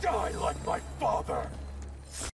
Die like my father!